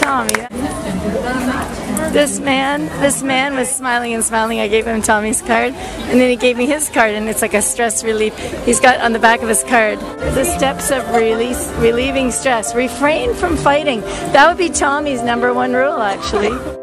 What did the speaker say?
Tommy. This man, this man was smiling and smiling. I gave him Tommy's card, and then he gave me his card, and it's like a stress relief. He's got on the back of his card the steps of release, relieving stress. Refrain from fighting. That would be Tommy's number one rule, actually.